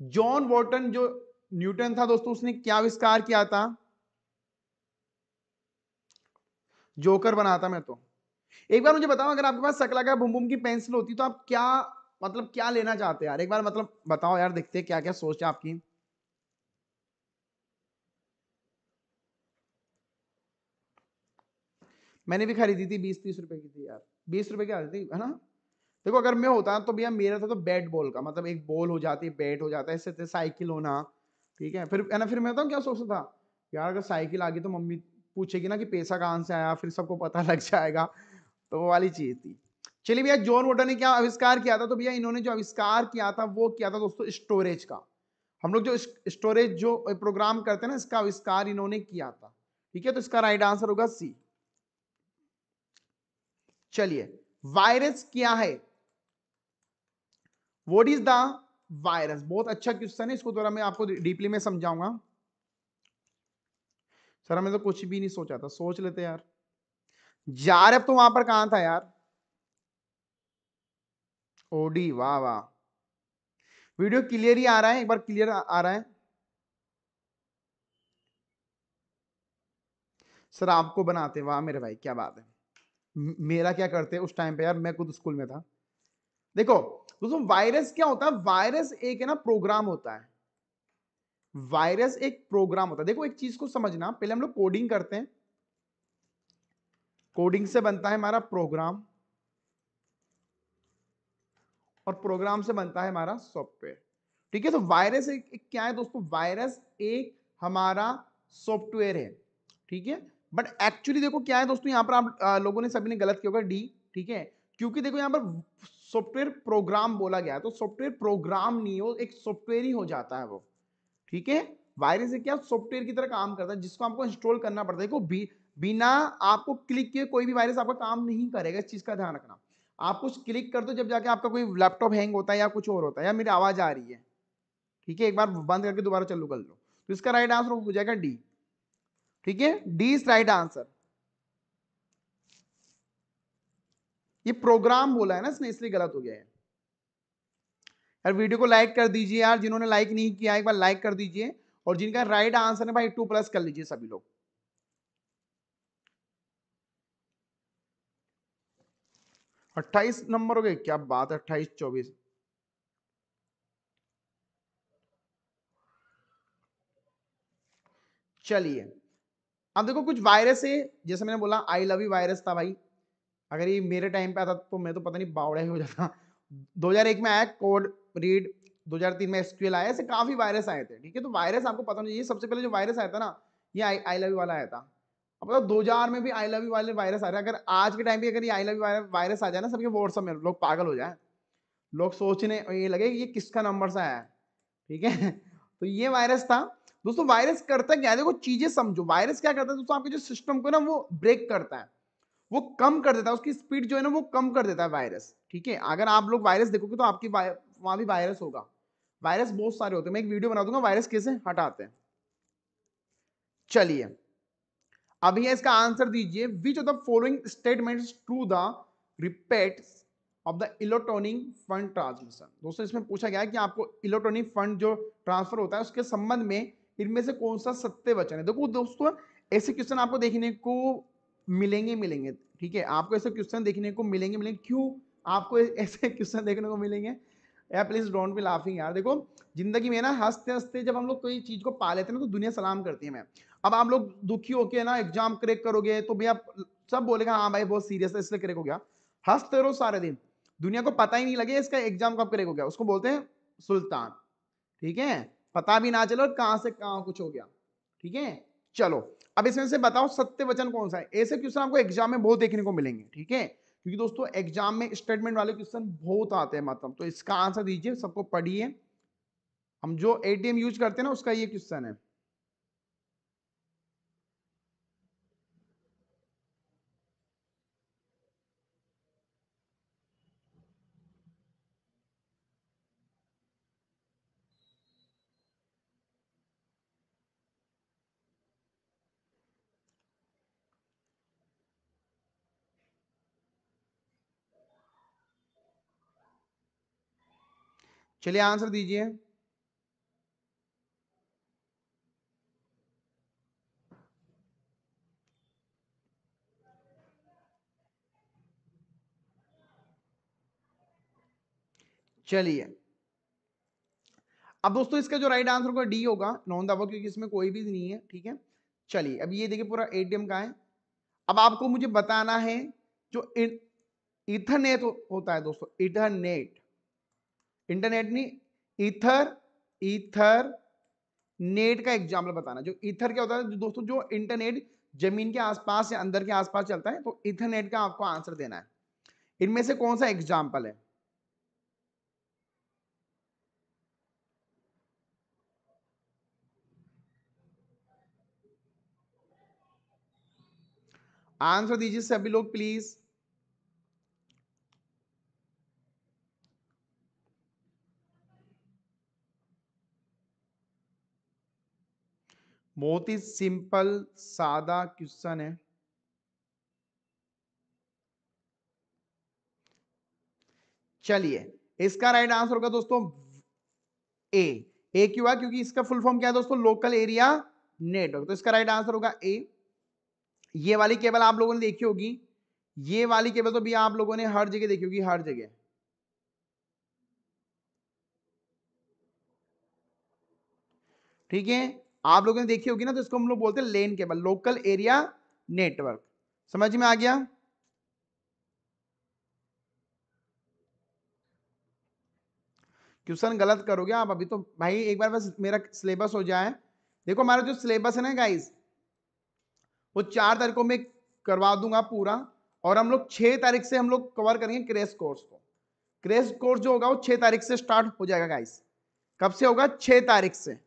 जॉन वॉटन जो न्यूटन था दोस्तों, उसने क्या आविष्कार किया था? जोकर बनाता मैं तो। एक बार मुझे बताओ, अगर आपके पास सकला का बुम बुम की पेंसिल होती तो आप क्या मतलब क्या लेना चाहते यार? एक बार मतलब बताओ यार, देखते क्या क्या सोच है आपकी। मैंने भी खरीदी थी बीस तीस रुपए की थी यार। बीस रुपए की आती थी, है ना? देखो, अगर मैं होता तो भैया मेरा था तो बैट बॉल का मतलब एक बॉल हो जाती है बैट हो जाता है इससे साइकिल होना, ठीक है? फिर, है ना, फिर मैं बताऊँ क्या सोचता था? यार, अगर साइकिल आ गई तो मम्मी पूछेगी ना कि पैसा कहाँ से आया, फिर सबको पता लग जाएगा तो वो वाली चीज़ थी। चलिए भैया, जॉन वोटर ने क्या आविष्कार किया था? तो भैया इन्होंने जो आविष्कार किया था, वो किया था दोस्तों स्टोरेज का। हम लोग जो स्टोरेज जो प्रोग्राम करते हैं ना, इसका आविष्कार इन्होंने किया था, ठीक है? तो इसका राइट आंसर होगा सी। चलिए वायरस क्या है? वॉट इज़ द वायरस बहुत अच्छा क्वेश्चन है, इसको थोड़ा मैं आपको डीपली में समझाऊँगा। सर हमें तो कुछ भी नहीं सोचा था, सोच लेते यार। जार तो वहाँ पर कहाँ था यार? ओडी, वाह वाह। वीडियो क्लियर ही आ रहा है? एक बार क्लियर आ रहा है? सर, आपको बनाते वाह, मेरे भाई, क्या बात है। मेरा क्या करते उस टाइम पे यार मैं खुद स्कूल में था। देखो दोस्तों वायरस क्या होता है? वायरस एक है ना प्रोग्राम होता है। वायरस एक प्रोग्राम होता है। देखो एक चीज़ को समझना पहले हम लोग कोडिंग करते हैं। कोडिंग से बनता है हमारा प्रोग्राम और प्रोग्राम से बनता है हमारा सॉफ्टवेयर ठीक है तो वायरस एक, एक क्या है दोस्तों? वायरस एक हमारा सॉफ्टवेयर है। ठीक है? बट एक्चुअली देखो क्या है दोस्तों, यहाँ पर आप लोगों ने सभी ने गलत किया होगा डी ठीक है? क्योंकि देखो यहाँ पर सॉफ्टवेयर प्रोग्राम बोला गया तो सॉफ्टवेयर प्रोग्राम नहीं हो, एक सॉफ्टवेयर ही हो जाता है वो, ठीक है? वायरस है क्या? सॉफ्टवेयर की तरह काम करता है, जिसको आपको इंस्टॉल करना पड़ता है। देखो बिना आपको क्लिक किए कोई भी वायरस आपका काम नहीं करेगा, इस चीज़ का ध्यान रखना। आप कुछ क्लिक कर दो, जब जाके आपका कोई लैपटॉप हैंग होता है या कुछ और होता है, या मेरी आवाज़ आ रही है, ठीक है? एक बार बंद करके दोबारा चालू कर लो। तो इसका राइट आंसर हो जाएगा डी ठीक है? डी इज़ राइट आंसर ये प्रोग्राम बोला है ना इसने, इसलिए गलत हो गया है। यार वीडियो को लाइक कर दीजिए यार, जिन्होंने लाइक नहीं किया, एक बार लाइक कर दीजिए और जिनका राइट आंसर है भाई टू प्लस कर लीजिए सभी लोग। अट्ठाईस नंबर हो गए, क्या बात है, अट्ठाईस, चौबीस। चलिए। अब देखो कुछ वायरस है, जैसे मैंने बोला आई लव यू वायरस था भाई। अगर ये मेरे टाइम पे आता तो मैं तो पता नहीं बावड़ा ही हो जाता 2001 में आया कोड रीड 2003 में एसक्यूएल आया, ऐसे काफ़ी वायरस आए थे, ठीक है? तो वायरस आपको पता नहीं ये सबसे पहले जो वायरस आया था ना, ये आई लव यू वाला आया था। अब दो हज़ार में भी आई लव यू वाले वायरस आ रहे हैं। अगर आज के टाइम पे अगर ये आई लव यू वायरस आ जाए ना, सबके व्हाट्सअप में लोग पागल हो जाए। लोग सोचने, ये लगे ये किसका नंबर से आया है, ठीक है? तो ये वायरस था। दोस्तों वायरस करता क्या है? देखो, चीज़ें समझो। वायरस क्या करता है दोस्तों? आपके जो सिस्टम को ना वो ब्रेक करता है। वो कम कर देता है। उसकी स्पीड जो है ना वो कम कर देता है वायरस ठीक है? अगर आप लोग वायरस देखोगे तो आपकी वहाँ भी वायरस होगा। वायरस बहुत सारे होते हैं। मैं एक वीडियो बना दूँगा वायरस कैसे? हटाते हैं। चलिए। अभी इसका आंसर दीजिए। Which of the following statement true the repeat of the electronic fund transmission दोस्तों, इसमें पूछा गया है कि आपको इलेक्ट्रॉनिक फंड जो ट्रांसफ़र होता है, उसके संबंध में इनमें से कौन सा सत्य वचन है? देखो दोस्तों, ऐसे क्वेश्चन आपको देखने को मिलेंगे मिलेंगे, ठीक है? आपको ऐसे क्वेश्चन देखने को मिलेंगे मिलेंगे। क्यों आपको ऐसे क्वेश्चन देखने को मिलेंगे? यार प्लीज़ डोंट बी लाफिंग यार। देखो, ज़िंदगी में ना हँसते हँसते जब हम लोग कोई चीज़ को पा लेते हैं ना तो दुनिया सलाम करती है मैं अब आप लोग दुखी होके ना एग्ज़ाम क्रैक करोगे तो भैया सब बोलेगा हाँ भाई, बहुत सीरियस है, इसलिए क्रैक हो गया। हँसते रहो सारे दिन। दुनिया को पता ही नहीं लगे इसका एग्ज़ाम कब क्रैक हो गया। उसको बोलते हैं सुल्तान। ठीक है? पता भी ना चलो कहाँ से कहाँ कुछ हो गया। ठीक है? चलो, अब इसमें से बताओ सत्य वचन कौन सा है? ऐसे क्वेश्चन आपको एग्ज़ाम में बहुत देखने को मिलेंगे, ठीक है? क्योंकि दोस्तों एग्ज़ाम में स्टेटमेंट वाले क्वेश्चन बहुत आते हैं मतलब तो इसका आंसर दीजिए, सबको पढ़िए। हम जो एटीएम यूज़ करते हैं ना, उसका ये क्वेश्चन है। चलिए आंसर दीजिए। चलिए। अब दोस्तों इसका जो राइट आंसर होगा डी होगा, नॉन दबा क्योंकि इसमें कोई भी नहीं है, ठीक है? चलिए, अब ये देखिए पूरा एटीएम का है? अब आपको मुझे बताना है, जो इथरनेट होता है दोस्तों इथरनेट इंटरनेट नहीं, इथर इथर, नेट का एग्ज़ाम्पल बताना। जो इथर क्या होता है, जो दोस्तों, जो इंटरनेट ज़मीन के आसपास या अंदर के आसपास चलता है तो इथरनेट का आपको आंसर देना है। इनमें से कौन सा एग्ज़ाम्पल है? आंसर दीजिए सभी लोग, प्लीज़। बहुत ही सिंपल, सादा क्वेश्चन है। चलिए, इसका राइट आंसर होगा दोस्तों ए ए क्यों है क्योंकि इसका फुल फॉर्म क्या है दोस्तों? लोकल एरिया नेटवर्क तो इसका राइट आंसर होगा ए ये वाली केबल आप लोगों ने देखी होगी। ये वाली केबल तो भी आप लोगों ने हर जगह देखी होगी, हर जगह। ठीक है? आप लोगों ने देखी होगी ना तो इसको हम लोग बोलते हैं LAN cable, local area network. समझ में आ गया? क्वेश्चन गलत करोगे आप, अभी तो भाई एक बार बस मेरा सिलेबस हो जाए। देखो हमारा जो सिलेबस है ना गाइस वो चार तारीखों में करवा दूँगा पूरा, और हम लोग छह तारीख से हम लोग कवर करेंगे क्रेश कोर्स को। क्रेश कोर्स जो होगा वो छह तारीख से स्टार्ट हो जाएगा गाइस कब से होगा? छह तारीख से।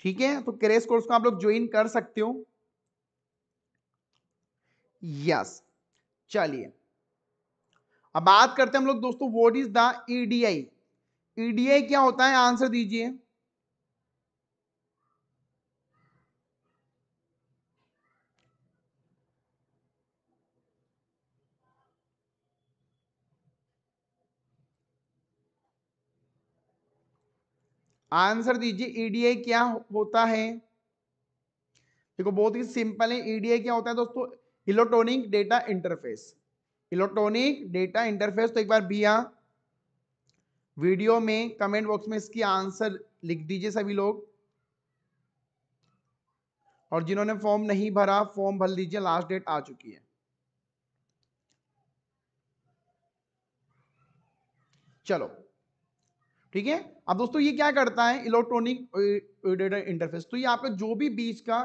ठीक है? तो क्रेस कोर्स को आप लोग ज्वाइन कर सकते हो। यस चलिए। अब बात करते हैं हम लोग दोस्तों what is the EDI EDI क्या होता है? आंसर दीजिए। आंसर दीजिए ईडीआई क्या होता है। देखो, बहुत ही सिंपल है ईडीआई क्या होता है दोस्तों? Electronic data interface electronic data interface तो एक बार भैया, वीडियो में कमेंट बॉक्स में इसकी आंसर लिख दीजिए सभी लोग। और जिन्होंने फॉर्म नहीं भरा फॉर्म भर लीजिए लास्ट डेट आ चुकी है। चलो। ठीक है? अब दोस्तों ये क्या करता है? इलेक्ट्रॉनिक डेटा इंटरफेस तो ये आपका जो भी बीच का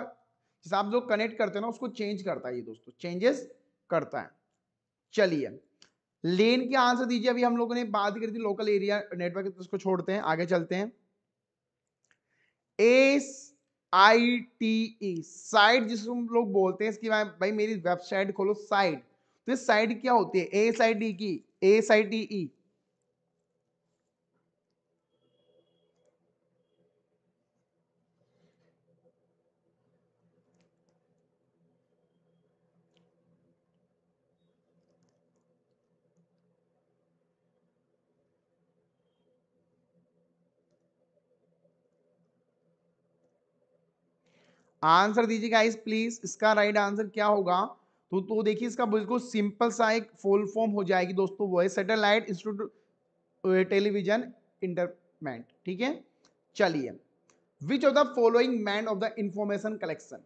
जैसे आप जो कनेक्ट करते हैं ना, उसको चेंज करता है ये दोस्तों। चेंजेस करता है। चलिए लेन के आंसर दीजिए। अभी हम लोगों ने बात करी थी लोकल एरिया नेटवर्क उसको छोड़ते हैं, आगे चलते हैं। S I T E site जिसको हम लोग बोलते हैं, इसकी भाई मेरी वेबसाइट खोलो साइट तो इस साइट क्या होती है? एस आई टी की S I T E answer दीजिए गाइस प्लीज़ इसका राइट आंसर क्या होगा? तो तो देखिए, इसका बिल्कुल सिंपल सा एक फुल फॉर्म हो जाएगी दोस्तों, वो है सैटेलाइट इंस्टीट्यूट टेलीविज़न इंटरमेंट ठीक है? चलिए which of the following man of the information collection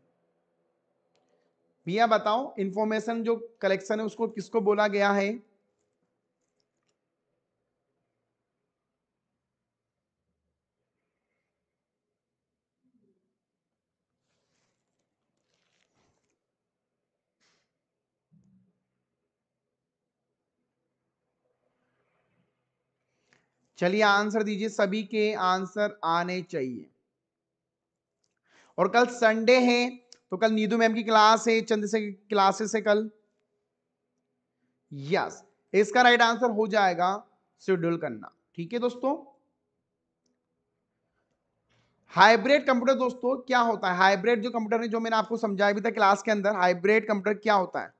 भैया बताओ इंफॉर्मेशन जो कलेक्शन है, उसको किसको बोला गया है? चलिए आंसर दीजिए, सभी के आंसर आने चाहिए। और कल संडे है तो कल नीदू मैम की क्लास है चंद से क्लासेस है कल। यस, इसका राइट आंसर हो जाएगा शेड्यूल करना। ठीक है दोस्तों? हाइब्रिड कंप्यूटर दोस्तों, क्या होता है? हाइब्रिड जो कंप्यूटर है, जो मैंने आपको समझाया भी था क्लास के अंदर, हाइब्रिड कंप्यूटर क्या होता है?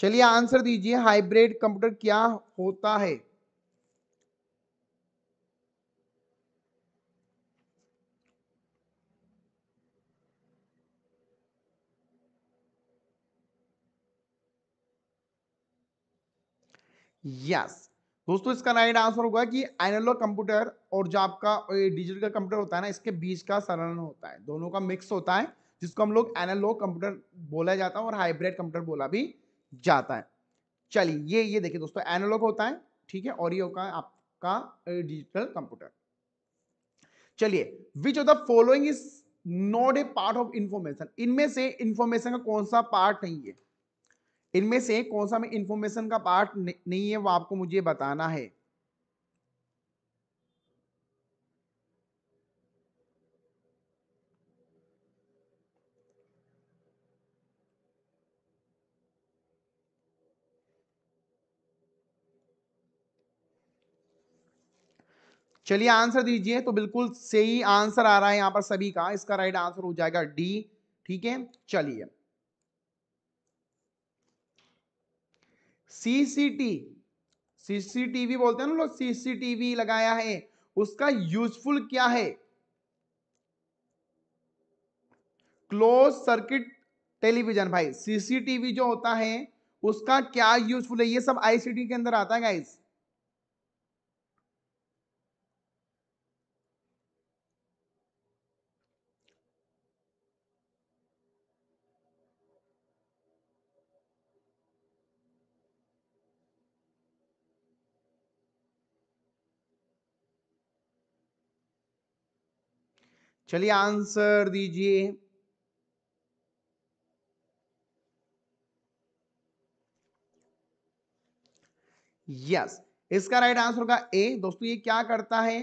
चलिए आंसर दीजिए, हाइब्रिड कंप्यूटर क्या होता है? यस दोस्तों, इसका राइट आंसर होगा कि एनालॉग कंप्यूटर और जो आपका डिजिटल का कंप्यूटर होता है ना, इसके बीच का सरल होता है। दोनों का मिक्स होता है, जिसको हम लोग एनालॉग कंप्यूटर बोला जाता है और हाइब्रिड कंप्यूटर बोला भी जाता है। चलिए, ये ये देखिए दोस्तों एनालॉग होता है, ठीक है, और ये है आपका डिजिटल कंप्यूटर चलिए which of the following is not a part of information इनमें से इंफॉर्मेशन का कौन सा पार्ट नहीं है? इनमें से कौन सा इंफॉर्मेशन का पार्ट नहीं है, वो आपको मुझे बताना है। चलिए आंसर दीजिए तो बिल्कुल सही आंसर आ रहा है यहाँ पर सभी का। इसका राइट आंसर हो जाएगा डी ठीक है? चलिए। सीसीटी सीसीटीवी बोलते हैं ना लोग सीसीटीवी लगाया है, उसका यूजफुल क्या है? क्लोज सर्किट टेलीविज़न भाई सीसीटीवी जो होता है, उसका क्या यूजफुल है? ये सब आईसीटी के अंदर आता है गाइस चलिए आंसर दीजिए। यस, इसका राइट आंसर होगा ए। दोस्तों, ये क्या करता है?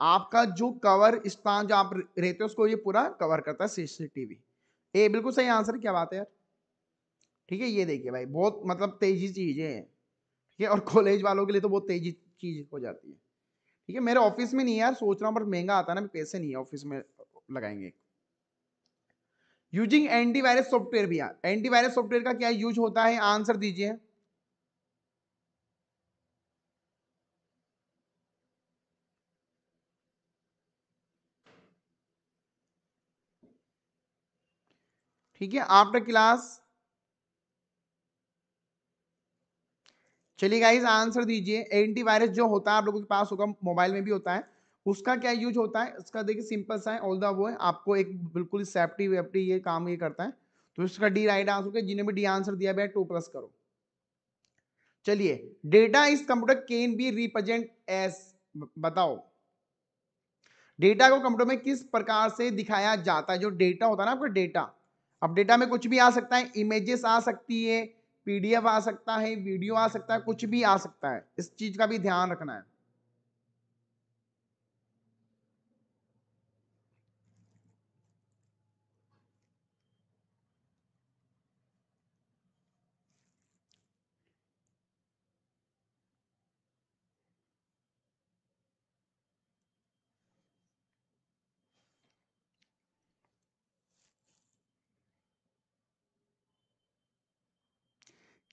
आपका जो कवर स्थान जो आप रहते हो, उसको ये पूरा कवर करता है सीसीटीवी। ए, बिल्कुल सही आंसर, क्या बात है यार। ठीक है, ये देखिए भाई, बहुत मतलब तेज़ी चीज़ें हैं। ठीक है, और कॉलेज वालों के लिए तो बहुत तेज़ी चीज़ हो जाती है। ठीक है, मेरे ऑफ़िस में नहीं यार, सोच रहा हूँ, पर महँगा आता है ना, पैसे नहीं है ऑफ़िस में। लगाएँगे। यूजिंग एंटीवायरस सॉफ्टवेयर भी एंटीवायरस सॉफ्टवेयर का क्या यूज़ होता है? आंसर दीजिए। ठीक है आफ्टर क्लास चलिए गाइस आंसर दीजिए। एंटीवायरस जो होता है, आप लोगों के पास होगा मोबाइल में भी होता है। उसका क्या यूज़ होता है? इसका देखिए सिंपल सा है ऑल द वो है। आपको एक बिल्कुल सेफ्टी वेफ्टी ये काम ये करता है। तो इसका डी राइट आंसर जिन्हें भी डी आंसर दिया गया टू प्लस करो। चलिए डेटा इस computer can be represent as बताओ। डेटा को कंप्यूटर में किस प्रकार से दिखाया जाता है? जो डेटा होता है ना आपका डेटा अब डेटा में कुछ भी आ सकता है इमेजेस आ सकती है पीडीएफ आ सकता है वीडियो आ सकता है, कुछ भी आ सकता है। इस चीज़ का भी ध्यान रखना है।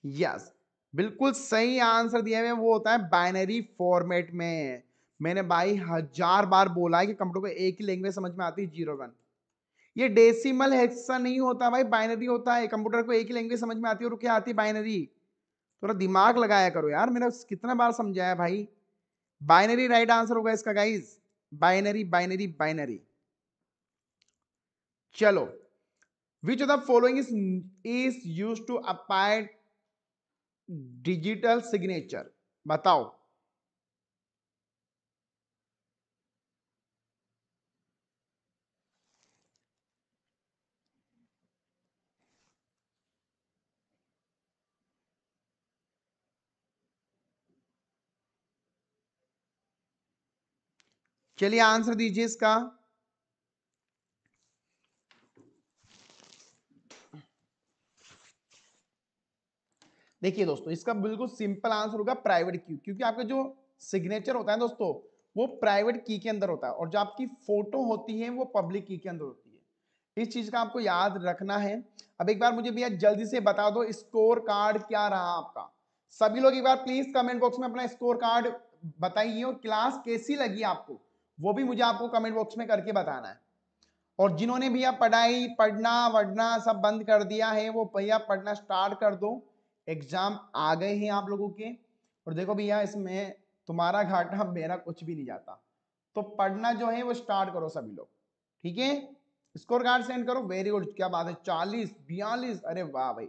यस बिल्कुल सही आंसर दिया है, वो होता है बाइनरी फॉर्मेट में। मैंने भाई हज़ार बार बोला है कि कंप्यूटर को एक ही लैंग्वेज समझ में आती है ज़ीरो वन ये डेसिमल हेक्सा नहीं होता भाई बाइनरी होता है। कंप्यूटर को एक ही लैंग्वेज समझ में आती है और क्या आती है बाइनरी थोड़ा दिमाग लगाया करो यार मैंने कितना बार समझाया भाई। बाइनरी राइट आंसर होगा इसका गाइज़ बाइनरी बाइनरी बाइनरी चलो which of the following is use to applied digital signature बताओ। चलिए आंसर दीजिए इसका। देखिए दोस्तों, इसका बिल्कुल सिंपल आंसर होगा प्राइवेट की क्योंकि आपका जो सिग्नेचर होता है दोस्तों, वो प्राइवेट की के अंदर होता है और जो आपकी फ़ोटो होती है, वो पब्लिक की के अंदर होती है। इस चीज़ का आपको याद रखना है। अब एक बार मुझे भैया जल्दी से बता दो, स्कोर कार्ड क्या रहा आपका? सभी लोग एक बार प्लीज़ कमेंट बॉक्स में अपना स्कोर कार्ड बताइए और क्लास कैसी लगी आपको, वो भी मुझे आपको कमेंट बॉक्स में करके बताना है। और जिन्होंने भैया पढ़ाई, पढ़ना, वढ़ना सब बंद कर दिया है, वो भैया पढ़ना स्टार्ट कर दो। एग्ज़ाम आ गए हैं आप लोगों के, और देखो भैया, इसमें तुम्हारा घाटा मेरा कुछ भी नहीं जाता। तो पढ़ना जो है वो स्टार्ट करो सभी लोग, ठीक है? स्कोर कार्ड सेंड करो वेरी गुड क्या बात है? चालीस, बयालीस, अरे वाह भाई,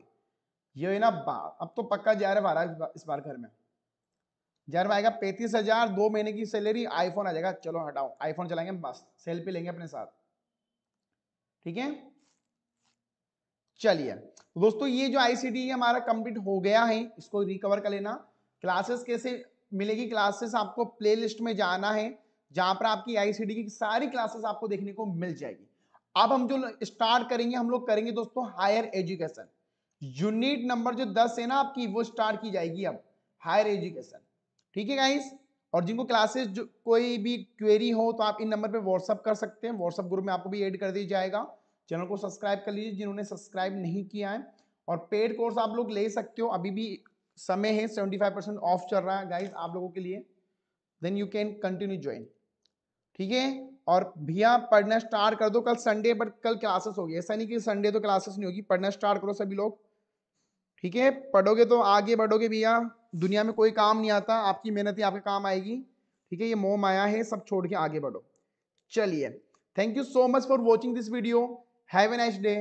ये है ना अब तो पक्का जा रहा बारह इस बार घर में। जा रहा आएगा पैंतीस हज़ार, दो महीने की सैलरी आईफोन आ जाएगा, चलो हटाओ आईफोन चलाएँगे, बस सेल्फी लेंगे अपने साथ, ठीक है? चलिए दोस्तों, ये जो आईसीडी हमारा कंप्लीट हो गया है, इसको रिकवर कर लेना। क्लासेस कैसे मिलेगी? क्लासेस आपको प्लेलिस्ट में जाना है, जहाँ पर आपकी आईसीडी की सारी क्लासेस आपको देखने को मिल जाएगी। अब हम जो स्टार्ट करेंगे, हम लोग करेंगे दोस्तों हायर एजुकेशन यूनिट नंबर जो दस है ना आपकी, वो स्टार्ट की जाएगी अब हायर एजुकेशन ठीक है गाइस और जिनको क्लासेस जो कोई भी क्वेरी हो तो आप इन नंबर पे व्हाट्सअप कर सकते हैं। व्हाट्सअप ग्रुप में आपको भी ऐड कर दिया जाएगा। चैनल को सब्सक्राइब कर लीजिए, जिन्होंने सब्सक्राइब नहीं किया है। और पेड कोर्स आप लोग ले सकते हो, अभी भी समय है, सेवेंटी फाइव परसेंट ऑफ़ चल रहा है गाइज़ आप लोगों के लिए। Then you can continue join ठीक है? और भैया, पढ़ना स्टार्ट कर दो कल संडे बट कल क्लासेस होगी। ऐसा नहीं कि संडे तो क्लासेस नहीं होगी, पढ़ना स्टार्ट करो सभी लोग। ठीक है? पढ़ोगे तो आगे बढ़ोगे भैया। दुनिया में कोई काम नहीं आता, आपकी मेहनत ही आपके काम आएगी। ठीक है? ये मोह माया है, सब छोड़ के आगे बढ़ो। चलिए। Thank you so much for watching this video have a nice day